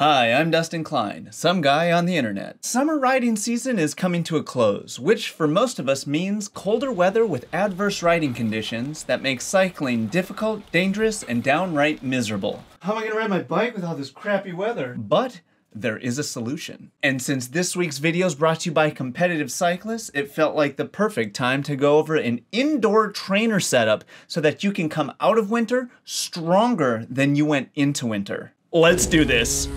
Hi, I'm Dustin Klein, some guy on the internet. Summer riding season is coming to a close, which for most of us means colder weather with adverse riding conditions that make cycling difficult, dangerous, and downright miserable. How am I gonna ride my bike with all this crappy weather? But there is a solution. And since this week's video is brought to you by competitive cyclists, it felt like the perfect time to go over an indoor trainer setup so that you can come out of winter stronger than you went into winter. Let's do this.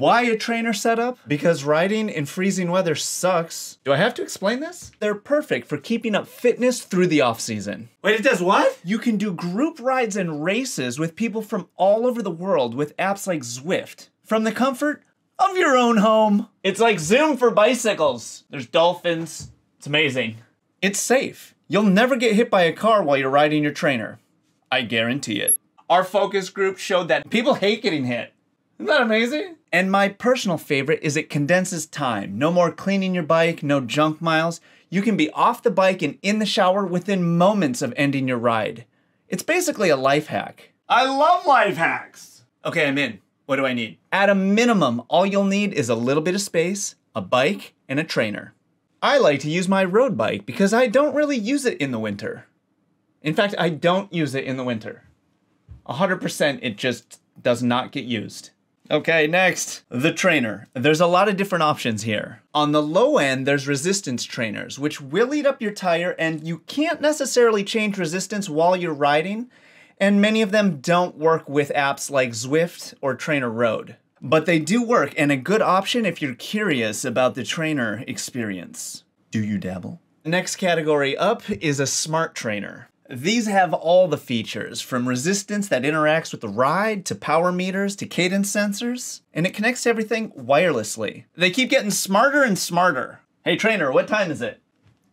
Why a trainer setup? Because riding in freezing weather sucks. Do I have to explain this? They're perfect for keeping up fitness through the off season. Wait, it does what? You can do group rides and races with people from all over the world with apps like Zwift. From the comfort of your own home. It's like Zoom for bicycles. There's dolphins. It's amazing. It's safe. You'll never get hit by a car while you're riding your trainer. I guarantee it. Our focus group showed that people hate getting hit. Isn't that amazing? And my personal favorite is it condenses time. No more cleaning your bike, no junk miles. You can be off the bike and in the shower within moments of ending your ride. It's basically a life hack. I love life hacks! Okay, I'm in. What do I need? At a minimum, all you'll need is a little bit of space, a bike, and a trainer. I like to use my road bike because I don't really use it in the winter. In fact, I don't use it in the winter. 100% it just does not get used. Okay, next, the trainer. There's a lot of different options here. On the low end, there's resistance trainers, which will eat up your tire and you can't necessarily change resistance while you're riding, and many of them don't work with apps like Zwift or TrainerRoad. But they do work and a good option if you're curious about the trainer experience. Do you dabble? Next category up is a smart trainer. These have all the features, from resistance that interacts with the ride, to power meters, to cadence sensors, and it connects to everything wirelessly. They keep getting smarter and smarter. Hey trainer, what time is it?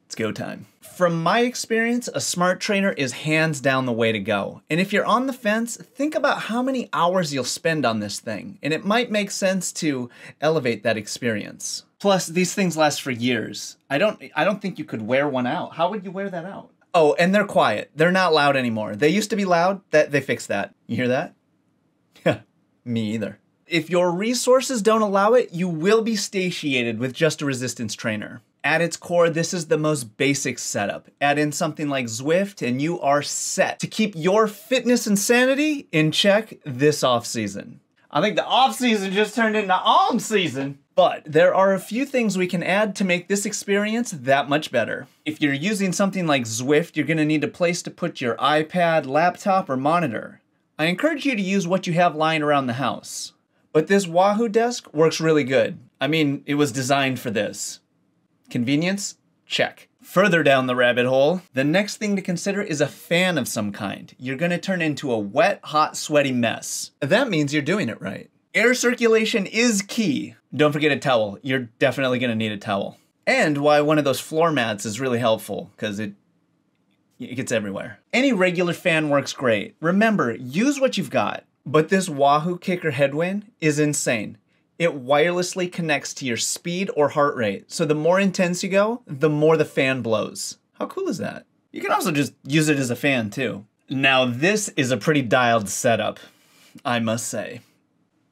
It's go time. From my experience, a smart trainer is hands down the way to go. And if you're on the fence, think about how many hours you'll spend on this thing, and it might make sense to elevate that experience. Plus, these things last for years. I don't I don't think you could wear one out. How would you wear that out? Oh, and they're quiet. They're not loud anymore. They used to be loud. That they fixed that. You hear that? Yeah, me either. If your resources don't allow it, you will be satiated with just a resistance trainer. At its core, this is the most basic setup. Add in something like Zwift and you are set to keep your fitness and sanity in check this off season. I think the off season just turned into on season. But there are a few things we can add to make this experience that much better. If you're using something like Zwift, you're going to need a place to put your iPad, laptop, or monitor. I encourage you to use what you have lying around the house. But this Wahoo desk works really good. I mean, it was designed for this. Convenience? Check. Further down the rabbit hole, the next thing to consider is a fan of some kind. You're gonna turn into a wet, hot, sweaty mess. That means you're doing it right. Air circulation is key. Don't forget a towel. You're definitely gonna need a towel. And why one of those floor mats is really helpful, because it it gets everywhere. Any regular fan works great. Remember, use what you've got. But this Wahoo Kickr Headwind is insane. It wirelessly connects to your speed or heart rate. So the more intense you go, the more the fan blows. How cool is that? You can also just use it as a fan too. Now this is a pretty dialed setup, I must say.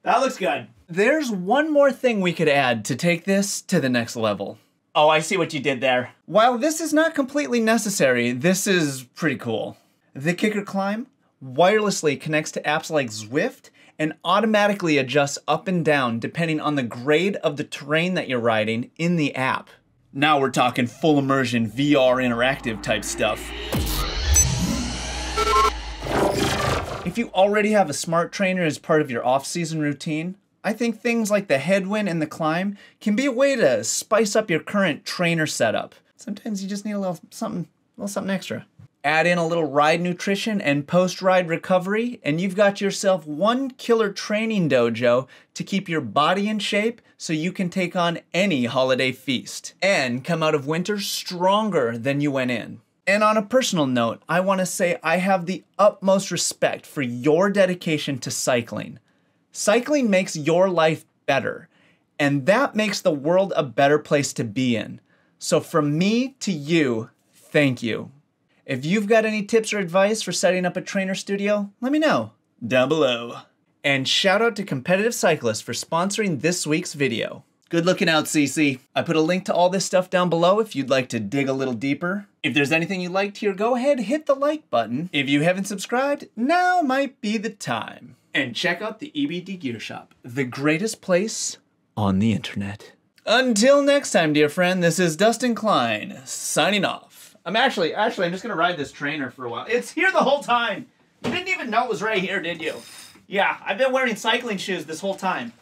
That looks good. There's one more thing we could add to take this to the next level. Oh, I see what you did there. While this is not completely necessary, this is pretty cool. The Kickr Climb wirelessly connects to apps like Zwift and automatically adjusts up and down depending on the grade of the terrain that you're riding in the app. Now we're talking full immersion VR interactive type stuff. If you already have a smart trainer as part of your off-season routine, I think things like the headwind and the climb can be a way to spice up your current trainer setup. Sometimes you just need a little something, a little something extra. Add in a little ride nutrition and post-ride recovery, and you've got yourself one killer training dojo to keep your body in shape so you can take on any holiday feast and come out of winter stronger than you went in. And on a personal note, I want to say I have the utmost respect for your dedication to cycling. Cycling makes your life better, and that makes the world a better place to be in. So from me to you, thank you. If you've got any tips or advice for setting up a trainer studio, let me know down below. And shout out to Competitive Cyclist for sponsoring this week's video. Good looking out, CC. I put a link to all this stuff down below if you'd like to dig a little deeper. If there's anything you liked here, go ahead, hit the like button. If you haven't subscribed, now might be the time. And check out the EBD Gear Shop, the greatest place on the internet. Until next time, dear friend, this is Dustin Klein, signing off. I'm actually, actually, I'm just gonna ride this trainer for a while. It's here the whole time. You didn't even know it was right here, did you? Yeah, I've been wearing cycling shoes this whole time.